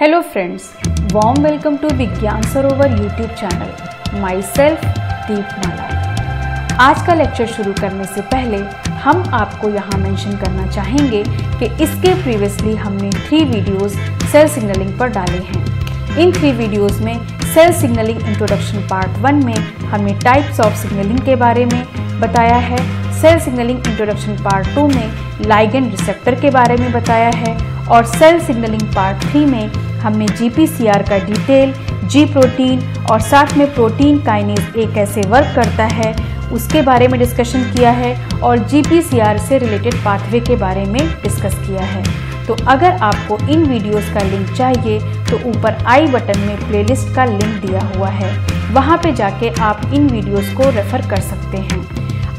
Hello friends warm welcome to Vigyan Sarovar YouTube channel myself Deepmala आज का lecture शुरू करने से पहले हम आपको यहाँ मेंशन करना चाहेंगे कि इसके प्रीवियसली हमने थ्री वीडियोस सेल सिग्नलिंग पर डाले हैं। इन थ्री वीडियोस में cell signaling introduction part one में हमने टाइप्स ऑफ़ सिग्नलिंग के बारे में बताया है। Cell signaling introduction part two में लाइगेंड रिसेप्टर के बारे में बताया है। और सेल सिग्नलिंग पार्ट थ्री में हमने जीपीसीआर का डिटेल जी प्रोटीन और साथ में प्रोटीन काइनेज ए कैसे वर्क करता है। उसके बारे में डिस्कशन किया है और जीपीसीआर से रिलेटेड पाथवे के बारे में डिस्कस किया है। तो अगर आपको इन वीडियोस का लिंक चाहिए तो ऊपर आई बटन में प्लेलिस्ट का लिंक दिया हुआ है। वहाँ पे जाके आप इन वीडियोस को रेफर कर सकते हैं।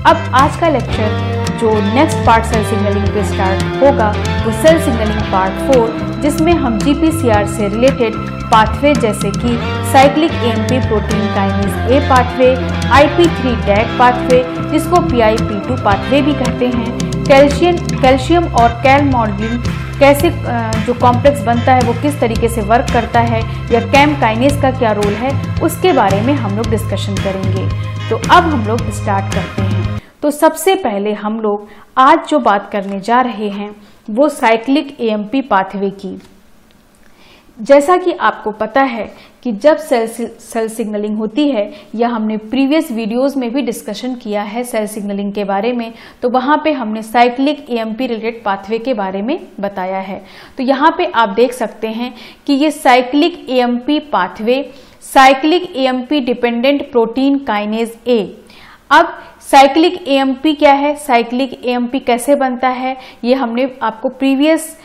अब आज का लेक्चर जो नेक्स्ट पार्ट सेल सिग्नलिंग पे स्टार्ट होगा, वो सेल सिग्नलिंग पार्ट फोर जिसमें हम जीपीसीआर से रिलेटेड पाथवे जैसे कि cyclic AMP protein kinase A pathway आईपी3 DAG pathway जिसको पीआईपी2 पाथवे भी कहते हैं कैल्शियम कैल्शियम और कैल मॉडलिंग कैसे जो कॉम्प्लेक्स बनता है, वो किस तरीके से वर्क करता है, या कैम काइनेज का क्या रोल है, उसके बारे में हम लोग डिस्कशन करेंगे। तो अब हम लोग स्टार्ट करते हैं। तो सबसे पहले हम लोग आज जो बात करने जा रहे हैं, वो साइक्लिक एएमपी पाथवे की। जैसा कि आपको पता है कि जब सेल सेल सिग्नलिंग होती है, या हमने प्रीवियस वीडियोस में भी डिस्कशन किया है सेल सिग्नलिंग के बारे में तो वहाँ पे हमने साइक्लिक एएमपी रिलेटेड पाथवे के बारे में बताया है। तो यहाँ पे आप देख सकते हैं कि ये cyclic AMP pathway cyclic AMP dependent protein kinase A अब साइक्लिक एएमपी क्या है? साइक्लिक एएमपी कैसे बनता है? ये हमने आपको प्रीवियस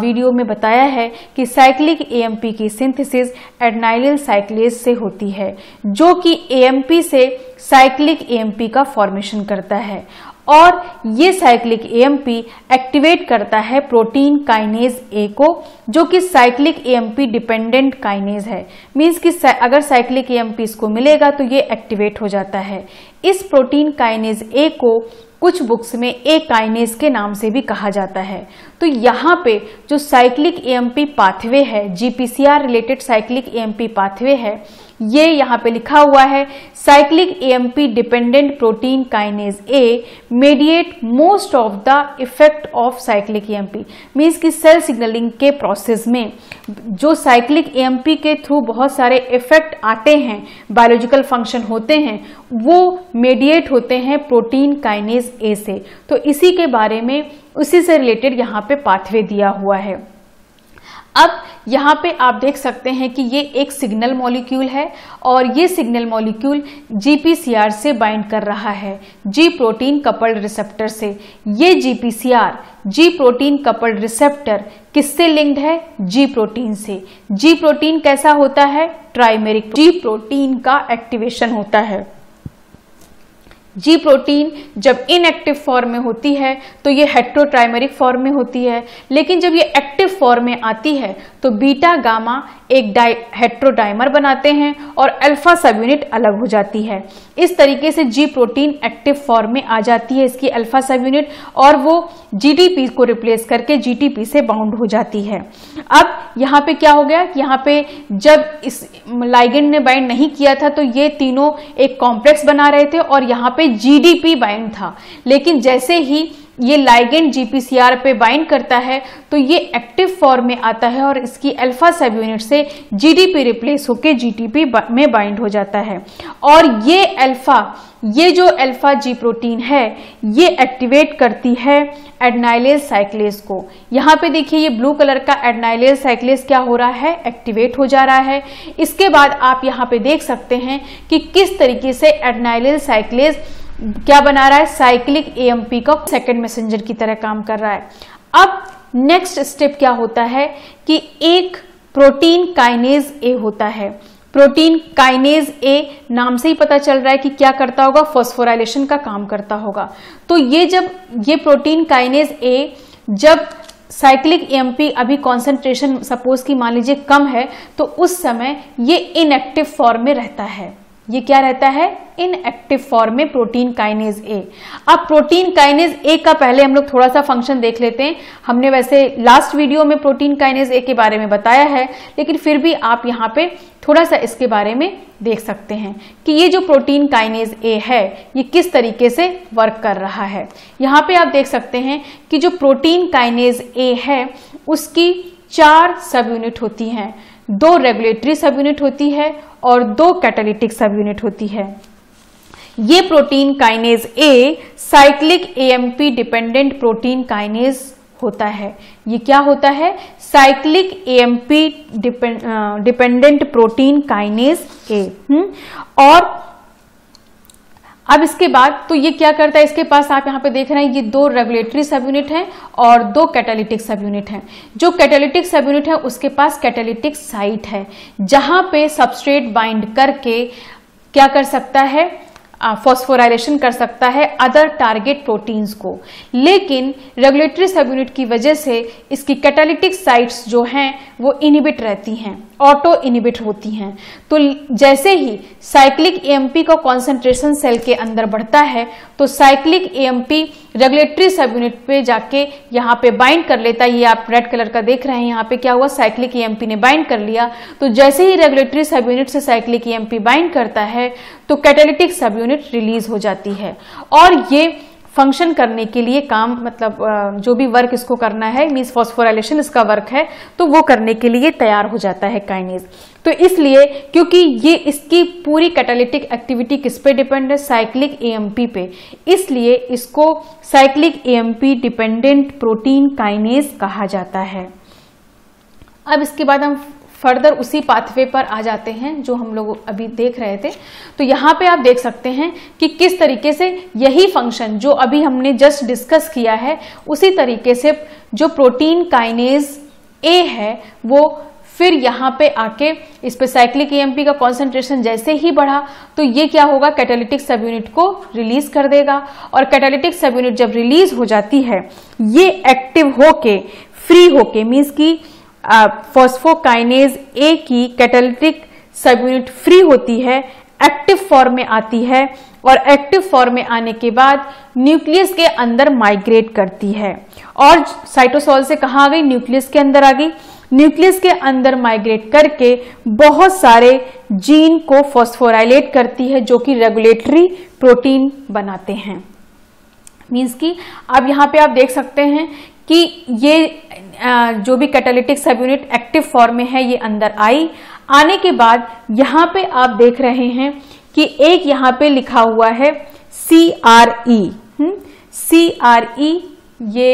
वीडियो में बताया है कि साइक्लिक एएमपी की सिंथेसिस एडनाइलिल साइक्लेज से होती है, जो कि एएमपी से साइक्लिक एएमपी का फॉर्मेशन करता है। और ये साइक्लिक एएमपी एक्टिवेट करता है प्रोटीन काइनेज ए को, जो कि साइक्लिक एएमपी डिपेंडेंट काइनेज है। मींस कि अगर साइक्लिक एएमपी इसको मिलेगा तो ये एक्टिवेट हो जाता है। इस प्रोटीन काइनेज ए को कुछ बुक्स में ए काइनेज के नाम से भी कहा जाता है। तो यहाँ पे जो साइक्लिक एएमपी पाथवे है GPCR related cyclic AMP pathway है, ये यहाँ पे लिखा हुआ है cyclic AMP dependent protein kinase A mediate most of the effect of cyclic AMP means की सेल सिग्नलिंग के प्रोसेस में जो साइक्लिक एएमपी के थ्रू बहुत सारे इफ़ेक्ट आते हैं बायोलॉजिकल फ़ंक्शन होते हैं, वो मेडिएट होते हैं प्रोटीन काइनेज ए से। तो इसी के बारे में उसी से रिलेटेड यहाँ पे पाथवे दिया हुआ है। अब यहाँ पे आप देख सकते हैं कि ये एक सिग्नल मॉलिक्यूल है और ये सिग्नल मॉलिक्यूल जीपीसीआर से बाइंड कर रहा है जी प्रोटीन कपल्ड रिसेप्टर से। ये GPCR G protein coupled receptor किससे लिंक्ड है? जी प्रोटीन से। जी प्रोटीन कैसा होता है? ट्राइमेरिक जी प्रोटीन का एक्टिवेशन होता है। जी प्रोटीन जब इनएक्टिव फॉर्म में होती है तो ये हेट्रोट्राइमरिक फॉर्म में होती है। लेकिन जब ये एक्टिव फॉर्म में आती है तो बीटा गामा एक डाइ, हेट्रोडाइमर बनाते हैं और अल्फ़ा सब यूनिट अलग हो जाती है। इस तरीके से जी प्रोटीन एक्टिव फॉर्म में आ जाती है इसकी अल्फ़ा सब यूनिट और वो जीटीपी को रिप्लेस करके जीटीपी से बाउंड हो जाती है। अब यहाँ पे क्या हो गया कि यहाँ पे जब इस लाइगेंड ने बाइंड नहीं किया था तो ये तीनों एक कॉम्प्लेक्स बना रहे थे और यहाँ पे जीडीपी बाइंड था। लेकिन जैसे ही ये लाइगेंड जीपीसीआर पे बाइंड करता है तो ये एक्टिव फॉर्म में आता है और इसकी अल्फ़ा सब यूनिट से जीडीपी रिप्लेस होकर जीटीपी में बाइंड हो जाता है। और ये अल्फ़ा ये जो अल्फ़ा जी प्रोटीन है, ये एक्टिवेट करती है एडनाइलेज साइक्लेस को। यहाँ पे देखिए, ये ब्लू कलर का एडनाइलेज साइक्लेस क्या हो रहा है? एक्टिवेट हो जा रहा है। इसके बाद आप यहाँ पे देख सकते हैं कि किस तरीके से एडनाइलेज साइक्लेस क्या बना रहा है? साइक्लिक एएमपी का सेकेंड मैसेंजर की तरह काम कर रहा है। अब नेक्स्ट स्टेप क्या होता है कि एक प्रोटीन काइनेज ए होता है। प्रोटीन काइनेज ए नाम से ही पता चल रहा है कि क्या करता होगा? फॉस्फोराइलेशन का काम करता होगा। तो ये जब, ये प्रोटीन काइनेज ए जब साइक्लिक एमपी अभी कॉन्सेंट्रेशन सपोज़ की मान लीजिए कम है तो उस समय ये इनएक्टिव फॉर्म में रहता है। ये क्या रहता है? इनएक्टिव फॉर्म में प्रोटीन काइनेज ए अब प्रोटीन काइनेज ए का पहले हम लोग थोड़ा सा फ़ंक्शन देख लेते हैं। हमने वैसे लास्ट वीडियो में प्रोटीन काइनेज ए के बारे में बताया है, लेकिन फिर भी आप यहाँ पे थोड़ा सा इसके बारे में देख सकते हैं कि ये जो प्रोटीन काइनेज ए है, ये किस तरीके से वर्क कर रहा है। यहाँ पे आप देख सकते हैं कि जो प्रोटीन काइनेज ए है, उसकी चार सब यूनिट होती हैं। दो रेगुलेटरी सब यूनिट होती है और दो कैटालिटिक सब यूनिट होती है। ये protein kinase A cyclic AMP dependent protein kinase होता है। ये क्या होता है? Cyclic AMP dependent protein kinase A और अब इसके बाद तो ये क्या करता है? इसके पास आप यहाँ पे देख रहे हैं, ये दो रेगुलेटरी सब यूनिट हैं और दो कैटालिटिक सब यूनिट हैं। जो कैटालिटिक सब यूनिट है, उसके पास कैटालिटिक साइट है, जहाँ पे सबस्ट्रेट बाइंड करके क्या कर सकता है? फॉस्फोराइलेशन कर सकता है अदर टारगेट प्रोटीन्स को। लेकिन रेगुलेटरी सब यूनिट की वजह से इसकी कैटालिटिक साइट्स जो हैं वो इनिबिट रहती हैं ऑटो इनिबिट होती हैं। तो जैसे ही साइक्लिक एएमपी का कॉन्सेंट्रेशन सेल के अंदर बढ़ता है तो cyclic AMP regulatory subunit पे जाके यहाँ पे बाइंड कर लेता है। ये आप रेड कलर का देख रहे हैं, यहाँ पे क्या हुआ? साइक्लिक एएमपी ने बाइंड कर लिया। तो जैसे ही रेगुलेटरी सब यूनिट से साइक्लिक एएमपी बाइंड करता है तो कैटेलिटिक सब यूनिट रिलीज़ हो जाती है। और ये फ़ंक्शन करने के लिए काम मतलब जो भी वर्क इसको करना है मीन्स फॉस्फोराइलेशन इसका वर्क है तो वो करने के लिए तैयार हो जाता है काइनेज तो इसलिए, क्योंकि ये इसकी पूरी कैटालिटिक एक्टिविटी किस पे डिपेंड है? साइक्लिक एएमपी पे. इसलिए इसको cyclic AMP dependent protein kinase कहा जाता है. अब इसके बाद हम फर्दर उसी पाथवे पर आ जाते हैं जो हम लोग अभी देख रहे थे। तो यहाँ पे आप देख सकते हैं कि किस तरीके से यही फ़ंक्शन जो अभी हमने जस्ट डिस्कस किया है, उसी तरीके से जो प्रोटीन काइनेज ए है, वो फिर यहाँ पे आके इस पर साइक्लिक एएमपी का कॉन्सेंट्रेशन जैसे ही बढ़ा तो ये क्या होगा? कैटालिटिक सब यूनिट को रिलीज़ कर देगा। और कैटालिटिक सब यूनिट जब रिलीज़ हो जाती है, ये एक्टिव होके फ्री होके मीन्स की फॉस्फोकाइनेज ए की कैटालिटिक सब यूनिट फ्री होती है एक्टिव फॉर्म में आती है और एक्टिव फॉर्म में आने के बाद न्यूक्लियस के अंदर माइग्रेट करती है। और साइटोसॉल से कहा आ गई? न्यूक्लियस के अंदर आ गई। न्यूक्लियस के अंदर माइग्रेट करके बहुत सारे जीन को फॉस्फोराइलेट करती है, जो कि रेगुलेटरी प्रोटीन बनाते हैं। मीन्स की अब यहाँ पे आप देख सकते हैं कि ये जो भी catalytic subunit active form में है, ये अंदर आई। आने के बाद यहाँ पे आप देख रहे हैं कि एक यहाँ पे लिखा हुआ है सी आर ई सी आर ई ये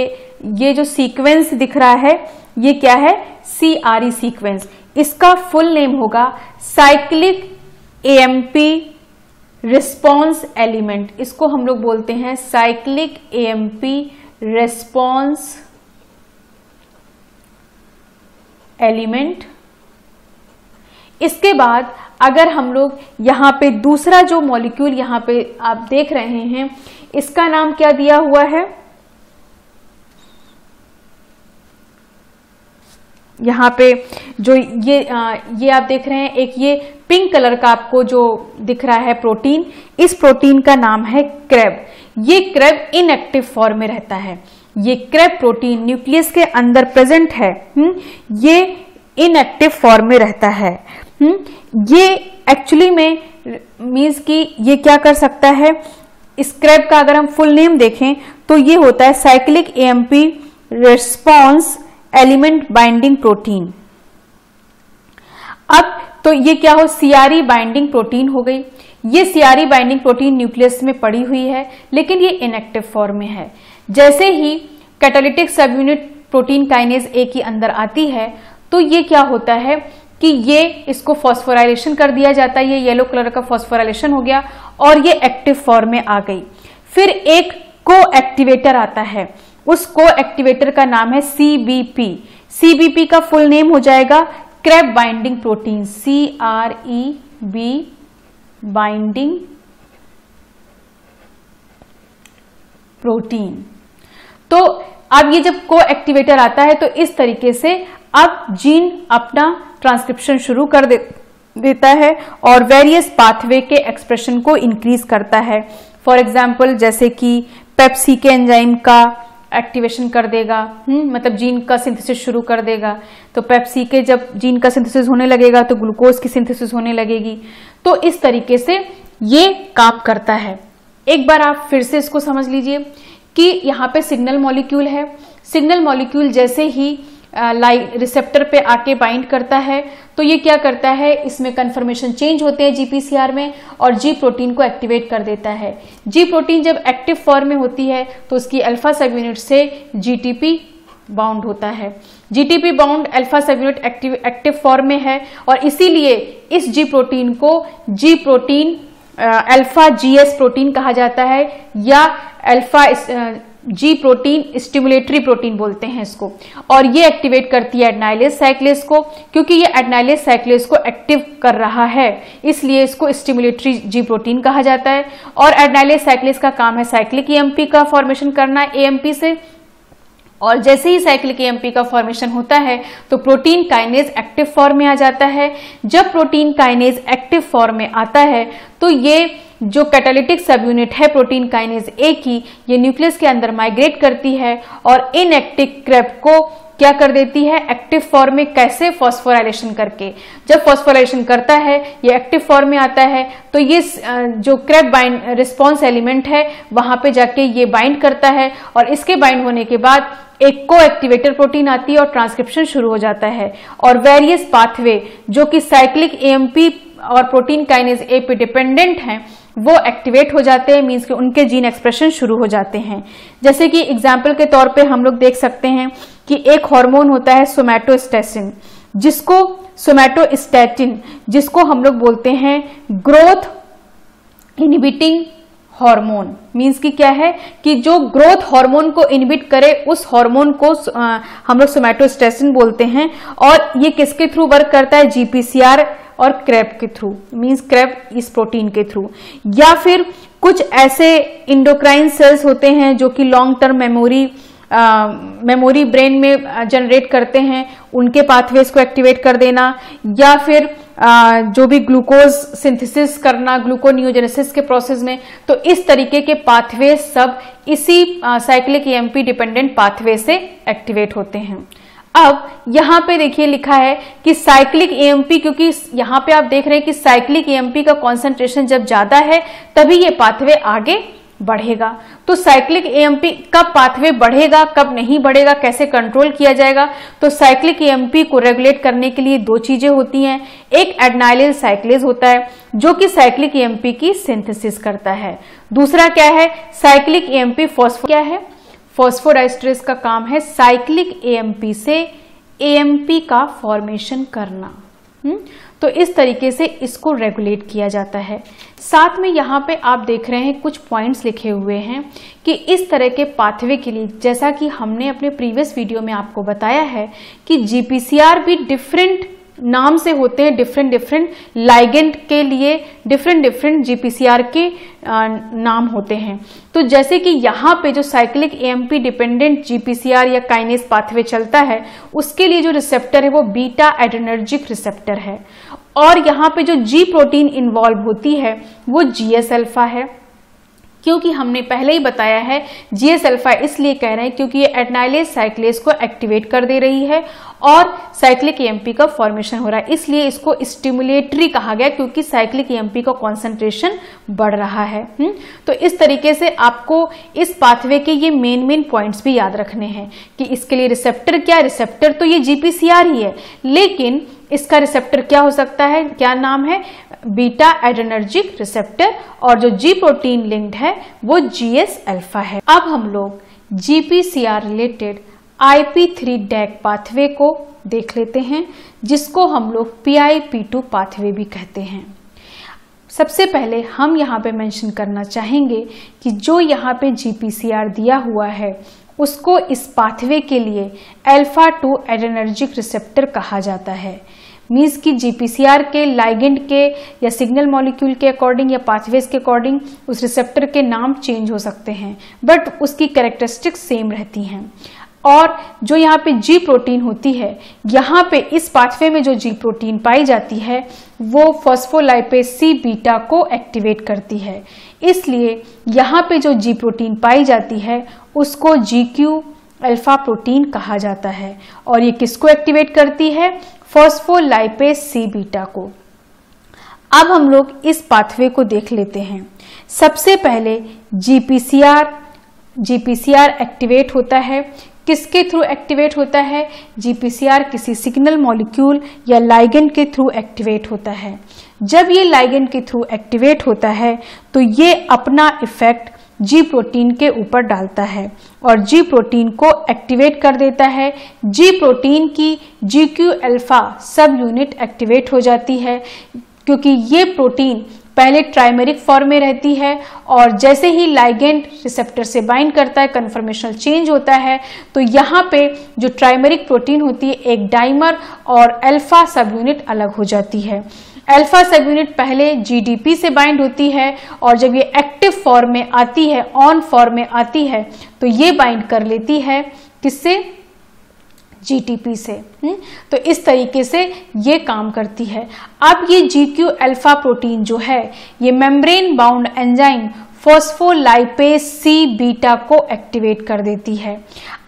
ये जो सीक्वेंस दिख रहा है, ये क्या है? सी आर ई सीक्वेंस इसका फुल नेम होगा साइक्लिक एएमपी रिस्पॉन्स एलिमेंट इसको हम लोग बोलते हैं साइक्लिक एएमपी रेस्पॉन्स एलिमेंट इसके बाद अगर हम लोग यहाँ पे दूसरा जो मॉलिक्यूल यहाँ पे आप देख रहे हैं इसका नाम क्या दिया हुआ है? यहाँ पे जो ये आ, ये आप देख रहे हैं एक ये पिंक कलर का आपको जो दिख रहा है प्रोटीन इस प्रोटीन का नाम है क्रेब ये क्रेब इनएक्टिव फॉर्म में रहता है। ये क्रेब प्रोटीन न्यूक्लियस के अंदर प्रेजेंट है। हुँ? हम्म, ये इनएक्टिव फॉर्म में रहता है। हुँ? हम्म, ये एक्चुअली में मीन्स कि ये क्या कर सकता है? स्क्रैब का अगर हम फुल नेम देखें तो ये होता है cyclic AMP response element binding protein अब तो ये क्या हो? सीआरई बाइंडिंग प्रोटीन हो गई। ये सियारी बाइंडिंग प्रोटीन न्यूक्लियस में पड़ी हुई है, लेकिन ये इनएक्टिव फॉर्म में है। जैसे ही catalytic subunit protein kinase A की अंदर आती है तो ये क्या होता है कि ये इसको फॉस्फोराइलेशन कर दिया जाता है, ये येलो कलर का फॉस्फोराइलेशन हो गया और ये एक्टिव फॉर्म में आ गई। फिर एक को एक्टिवेटर आता है। उस को एक्टिवेटर का नाम है सीबीपी सीबीपी का फुल नेम हो जाएगा CREB binding protein C R E B binding protein तो अब ये जब को एक्टिवेटर आता है तो इस तरीके से अब जीन अपना ट्रांसक्रिप्शन शुरू कर दे, देता है और वेरियस पाथवे के एक्सप्रेशन को इंक्रीज करता है। फॉर एग्ज़ाम्पल जैसे कि पेप्सी के एंजाइम का एक्टिवेशन कर देगा हम्म मतलब जीन का सिंथेसिस शुरू कर देगा। तो पेप्सी के जब जीन का सिंथेसिस होने लगेगा तो ग्लूकोज की सिंथेसिस होने लगेगी। तो इस तरीके से ये काम करता है। एक बार आप फिर से इसको समझ लीजिए कि यहाँ पे सिग्नल मॉलिक्यूल है। सिग्नल मॉलिक्यूल जैसे ही लाइट रिसेप्टर पे आके बाइंड करता है तो ये क्या करता है? इसमें कन्फर्मेशन चेंज होते हैं जीपीसीआर में और जी प्रोटीन को एक्टिवेट कर देता है। जी प्रोटीन जब एक्टिव फॉर्म में होती है तो उसकी अल्फ़ा सब यूनिट से जीटीपी बाउंड होता है। GTP bound alpha subunit active active form में है और इसीलिए इस जी प्रोटीन को G protein alpha GS protein कहा जाता है या alpha G protein stimulatory protein बोलते हैं इसको। और ये एक्टिवेट करती है एडनाइलेस साइक्लेस को, क्योंकि ये एडनाइलेस साइक्लेस को एक्टिव कर रहा है। इसलिए इसको स्टिमुलेटरी जी प्रोटीन कहा जाता है। और एडनाइलेस साइक्लेस का काम है साइक्लिक ईएमपी का फॉर्मेशन करना एएमपी से। और जैसे ही साइक्लिक एमपी का फॉर्मेशन होता है तो प्रोटीन काइनेज एक्टिव फॉर्म में आ जाता है। जब प्रोटीन काइनेज एक्टिव फॉर्म में आता है तो ये जो कैटालिटिक सब यूनिट है प्रोटीन काइनेज ए की, ये न्यूक्लियस के अंदर माइग्रेट करती है और इनएक्टिव क्रेप को क्या कर देती है? एक्टिव फॉर्म में कैसे फॉस्फोराइलेशन करके? जब फॉस्फोराइलेशन करता है, ये एक्टिव फॉर्म में आता है तो ये जो क्रेप बाइंड रिस्पॉन्स एलिमेंट है, वहाँ पे जाके ये बाइंड करता है और इसके बाइंड होने के बाद एक को एक्टिवेटर प्रोटीन आती है और ट्रांसक्रिप्शन शुरू हो जाता है। और वेरियस पाथवे जो कि साइक्लिक एएमपी और प्रोटीन काइनेज ए पे डिपेंडेंट हैं, वो एक्टिवेट हो जाते हैं मीन्स कि उनके जीन एक्सप्रेशन शुरू हो जाते हैं। जैसे कि एग्ज़ाम्पल के तौर पे हम लोग देख सकते हैं कि एक हार्मोन होता है सोमैटोस्टेसिन जिसको सोमैटोस्टेटिन जिसको हम लोग बोलते हैं ग्रोथ इनिबिटिंग हार्मोन मींस की क्या है? कि जो ग्रोथ हार्मोन को इनबिट करे उस हार्मोन को आ, हम लोग सोमैटोस्टेसिन बोलते हैं और ये किसके थ्रू वर्क करता है? जीपीसीआर और क्रैप के थ्रू मींस क्रैप इस प्रोटीन के थ्रू या फिर कुछ ऐसे इंडोक्राइन सेल्स होते हैं जो कि long term memory memory brain में जनरेट करते हैं उनके पाथवेज को एक्टिवेट कर देना या फिर आ, जो भी ग्लूकोज सिंथेसिस करना ग्लूकोनियोजेनेसिस के प्रोसेस में तो इस तरीके के पाथवे सब इसी साइक्लिक ईएमपी डिपेंडेंट पाथवे से एक्टिवेट होते हैं। अब यहाँ पे देखिए लिखा है कि साइक्लिक एएमपी क्योंकि यहाँ पे आप देख रहे हैं कि साइक्लिक एएमपी का कॉन्सेंट्रेशन जब ज़्यादा है तभी ये पाथवे आगे बढ़ेगा। तो साइक्लिक एएमपी कब पाथवे बढ़ेगा, कब नहीं बढ़ेगा, कैसे कंट्रोल किया जाएगा? तो साइक्लिक एएमपी को रेगुलेट करने के लिए दो चीज़ें होती हैं। एक एडनाइलिल साइक्लेज होता है, जो कि साइक्लिक एएमपी की सिंथेसिस करता है। दूसरा क्या है? साइक्लिक एएमपी फॉस्फो क्या है? फॉस्फोडाइस्ट्रेस का काम है साइक्लिक एएमपी से एएमपी का फॉर्मेशन करना। हुँ? तो इस तरीके से इसको रेगुलेट किया जाता है। साथ में यहाँ पे आप देख रहे हैं कुछ पॉइंट्स लिखे हुए हैं कि इस तरह के पाथवे के लिए, जैसा कि हमने अपने प्रीवियस वीडियो में आपको बताया है कि जीपीसीआर भी डिफरेंट नाम से होते हैं डिफरेंट डिफरेंट लाइगेंड के लिए डिफरेंट डिफरेंट जीपीसीआर के नाम होते हैं। तो जैसे कि यहाँ पे जो साइक्लिक एएमपी डिपेंडेंट जीपीसीआर या काइनेस पाथवे चलता है, उसके लिए जो रिसेप्टर है वो बीटा एडनर्जिक रिसेप्टर है। और यहाँ पे जो जी प्रोटीन इन्वॉल्व होती है, वो जीएस अल्फ़ा है क्योंकि हमने पहले ही बताया है जीएस अल्फ़ा इसलिए कह रहे हैं क्योंकि ये एटनाइलेस साइक्लेस को एक्टिवेट कर दे रही है और साइक्लिक ईएमपी का फॉर्मेशन हो रहा है इसलिए इसको स्टिमुलेटरी कहा गया क्योंकि साइक्लिक ईएमपी का कॉन्सेंट्रेशन बढ़ रहा है हुँ? हम्म? तो इस तरीके से आपको इस पाथवे के ये मेन मेन पॉइंट्स भी याद रखने हैं कि इसके लिए रिसेप्टर क्या रिसेप्टर तो ये जीपीसीआर ही है लेकिन इसका रिसेप्टर क्या हो सकता है? क्या नाम है? बीटा एडनर्जिक रिसेप्टर और जो जी प्रोटीन लिंक्ड है, वो जी एस अल्फ़ा है। अब हम लोग GPCR related I P three DAG pathway को देख लेते हैं, जिसको हम लोग P I P two pathway भी कहते हैं। सबसे पहले हम यहाँ पे मेंशन करना चाहेंगे कि जो यहाँ पे जीपीसीआर दिया हुआ है, उसको इस पाथवे के लिए अल्फ़ा टू एडनर्जिक रिसेप्टर कहा जाता है। मीन्स की जीपीसीआर के लाइगेंड के, या सिग्नल मॉलिक्यूल के अकॉर्डिंग या पाथवेज के अकॉर्डिंग उस रिसेप्टर के नाम चेंज हो सकते हैं। बट उसकी कैरेक्टरिस्टिक्स सेम रहती हैं। और जो यहाँ पे जी प्रोटीन होती है, यहाँ पे इस पाथवे में जो जी प्रोटीन पाई जाती है, वो फॉस्फोलाइपेज सी बीटा को एक्टिवेट करती है। इसलिए यहाँ पे जो जी प्रोटीन पाई जाती है, उसको जी क्यू अल्फ़ा प्रोटीन कहा जाता है। और ये किसको एक्टिवेट करती है? फॉस्फोलाइपेज सी बीटा को। अब हम लोग इस पाथवे को देख लेते हैं। सबसे पहले जीपीसीआर जीपीसीआर एक्टिवेट होता है। किसके थ्रू एक्टिवेट होता है? जीपीसीआर किसी सिग्नल मॉलिक्यूल या लाइगेंड के थ्रू एक्टिवेट होता है। जब ये लाइगेंड के थ्रू एक्टिवेट होता है तो ये अपना इफ़ेक्ट जी प्रोटीन के ऊपर डालता है और जी प्रोटीन को एक्टिवेट कर देता है। जी प्रोटीन की G Q alpha subunit activate हो जाती है, क्योंकि ये प्रोटीन पहले ट्राइमेरिक फॉर्म में रहती है और जैसे ही लाइगेंड रिसेप्टर से बाइंड करता है कन्फर्मेशनल चेंज होता है तो यहाँ पे जो ट्राइमेरिक प्रोटीन होती है, एक डाइमर और अल्फ़ा सब यूनिट अलग हो जाती है। अल्फ़ा सब यूनिट पहले जीडीपी से बाइंड होती है और जब ये एक्टिव फॉर्म में आती है ऑन फॉर्म में आती है तो ये बाइंड कर लेती है किससे? जीटीपी से। हुँ? तो इस तरीके से ये काम करती है। अब ये जी क्यू अल्फ़ा प्रोटीन जो है, ये membrane bound enzyme phospholipase C beta को एक्टिवेट कर देती है।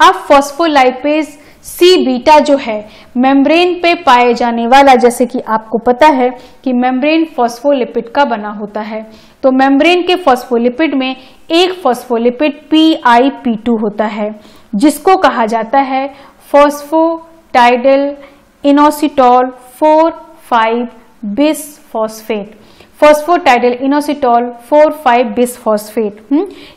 अब फॉस्फोलाइपेज सी बीटा जो है मेम्ब्रेन पे पाए जाने वाला, जैसे कि आपको पता है कि मेम्ब्रेन फॉस्फोलिपिड का बना होता है। तो मेम्ब्रेन के फॉस्फोलिपिड में एक phospholipid P I P two होता है, जिसको कहा जाता है phosphatidyl inositol four five bis phosphate phosphatidyl inositol four five bis phosphate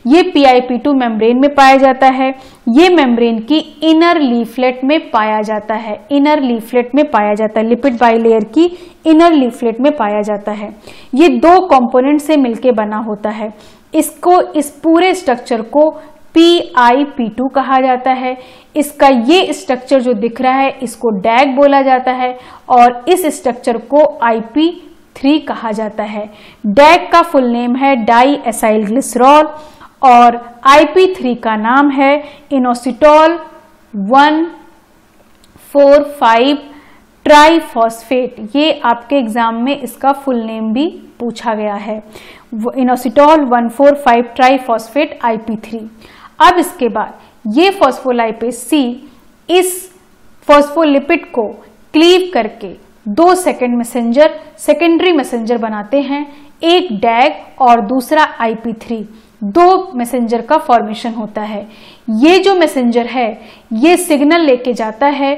ये पीआईपी2 मेम्ब्रेन में पाया जाता है। ये मेम्ब्रेन की इनर लीफलेट में पाया जाता है। इनर लीफलेट में पाया जाता है। लिपिड बाइलेयर की इनर लीफलेट में पाया जाता है। ये दो कंपोनेंट से मिलके बना होता है। इसको, इस पूरे स्ट्रक्चर को पी आई पी टू कहा जाता है। इसका ये स्ट्रक्चर जो दिख रहा है, इसको डैग बोला जाता है और इस स्ट्रक्चर को आई पी थ्री कहा जाता है। डैग का फुल नेम है डाई एसाइल ग्लिसरॉल और आईपी थ्री का नाम है inositol one four five triphosphate ये आपके एग्ज़ाम में इसका फुल नेम भी पूछा गया है। Inositol one four five triphosphate three अब इसके बाद ये फॉस्फोलाइपेज सी इस फॉस्फोलिपिड को क्लीव करके दो सेकेंड मैसेंजर सेकेंडरी मैसेंजर बनाते हैं, एक डैग और दूसरा आईपी थ्री दो मैसेंजर का फॉर्मेशन होता है। ये जो मैसेंजर है, ये सिग्नल लेके जाता है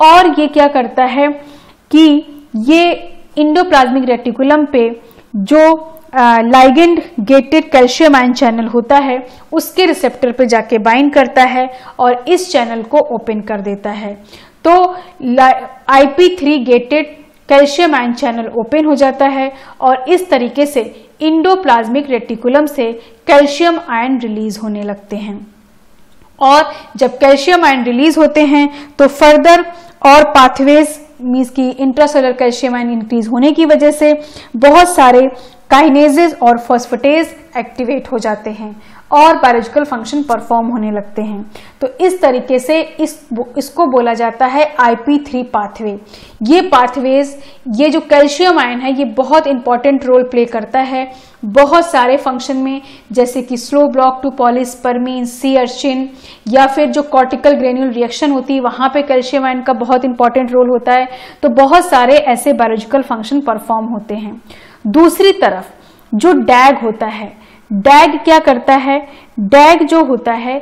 और ये क्या करता है कि ये इंडोप्लाज्मिक रेटिकुलम पे जो ligand gated calcium ion channel होता है, उसके रिसेप्टर पे जाके बाइंड करता है और इस चैनल को ओपन कर देता है। तो IP3 gated calcium ion channel open हो जाता है और इस तरीके से इंडोप्लाज्मिक रेटिकुलम से कैल्शियम आयन रिलीज़ होने लगते हैं। और जब कैल्शियम आयन रिलीज़ होते हैं तो फर्दर और पाथवेज मीन्स की इंट्रासेलर कैल्शियम आयन इंक्रीज होने की वजह से बहुत सारे काइनेजेस और फॉस्फेटेज एक्टिवेट हो जाते हैं। और बायोलॉजिकल फ़ंक्शन परफॉर्म होने लगते हैं। तो इस तरीके से इस इसको बोला जाता है आईपी थ्री पाथवे ये पाथवेज ये जो कैल्शियम आयन है, ये बहुत इंपॉर्टेंट रोल प्ले करता है। बहुत सारे फ़ंक्शन में, जैसे कि slow block to polyspermy in sea urchin या फिर जो कॉर्टिकल ग्रेन्यूल रिएक्शन होती है, वहाँ पे कैल्शियम आयन का बहुत इंपॉर्टेंट रोल होता है। तो बहुत सारे ऐसे बायोलॉजिकल फ़ंक्शन परफॉर्म होते हैं। दूसरी तरफ़, जो डैग होता है डैग क्या करता है? डैग जो होता है,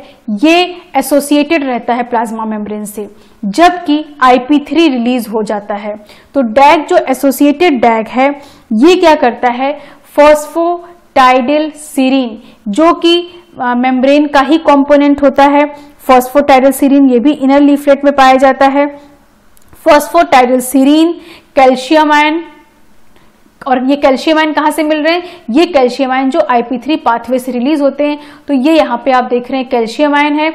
ये एसोसिएटेड रहता है प्लाज्मा मेम्ब्रेन से। जबकि IP3 रिलीज़ हो जाता है। तो डैग जो एसोसिएटेड डैग है, ये क्या करता है? फॉस्फोटाइडल सीरीन जो कि मेम्ब्रेन का ही कंपोनेंट होता है। फॉस्फोटाइडल सीरीन ये भी इनर लीफलेट में पाया जाता है। फॉस्फोटाइडल सीरीन कैल्शियम आयन और ये कैल्शियम आयन कहाँ से मिल रहे हैं? ये कैल्शियम आयन जो IP3 पाथवे से रिलीज़ होते हैं। तो ये यहाँ पे आप देख रहे हैं कैल्शियम आयन है।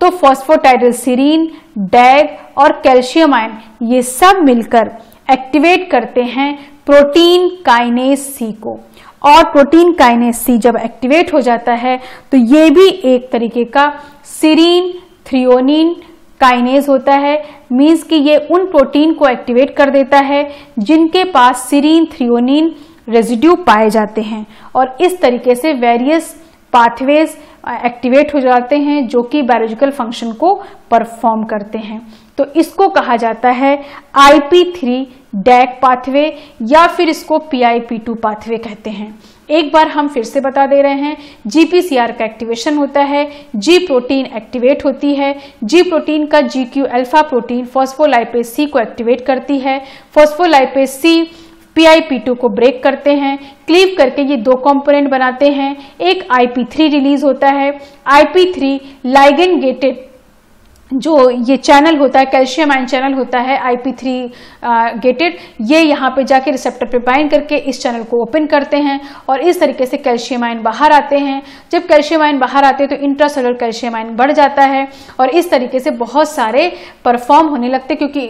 तो फॉस्फोटाइडल सीरीन डैग और कैल्शियम आयन ये सब मिलकर एक्टिवेट करते हैं प्रोटीन काइनेस सी को। और प्रोटीन काइनेस सी जब एक्टिवेट हो जाता है तो ये भी एक तरीके का सीरीन थ्रियोनिन काइनेज होता है मीन्स कि ये उन प्रोटीन को एक्टिवेट कर देता है, जिनके पास सीरीन थ्रियोनिन रेजिड्यू पाए जाते हैं। और इस तरीके से वेरियस पाथवेज एक्टिवेट हो जाते हैं, जो कि बायोलॉजिकल फ़ंक्शन को परफॉर्म करते हैं। तो इसको कहा जाता है I P three DAG pathway या फिर इसको P I P two pathway कहते हैं। एक बार हम फिर से बता दे रहे हैं जीपीसीआर का एक्टिवेशन होता है जी प्रोटीन एक्टिवेट होती है जी प्रोटीन का G q alpha protein phospholipase C को एक्टिवेट करती है फॉस्फोलाइपेज सी PIP2 को ब्रेक करते हैं क्लीव करके ये दो कंपोनेंट बनाते हैं, एक IP3 रिलीज़ होता है IP3 लाइगेंड गेटेड जो ये चैनल होता है, कैल्शियम आयन चैनल होता है आई पी थ्री गेटेड ये यहाँ पे जाके रिसेप्टर पे बाइंड करके इस चैनल को ओपन करते हैं और इस तरीके से कैल्शियम आयन बाहर आते हैं। जब कैल्शियम आयन बाहर आते हैं तो इंट्रासेलुलर कैल्शियम आयन बढ़ जाता है और इस तरीके से बहुत सारे परफॉर्म होने लगते क्योंकि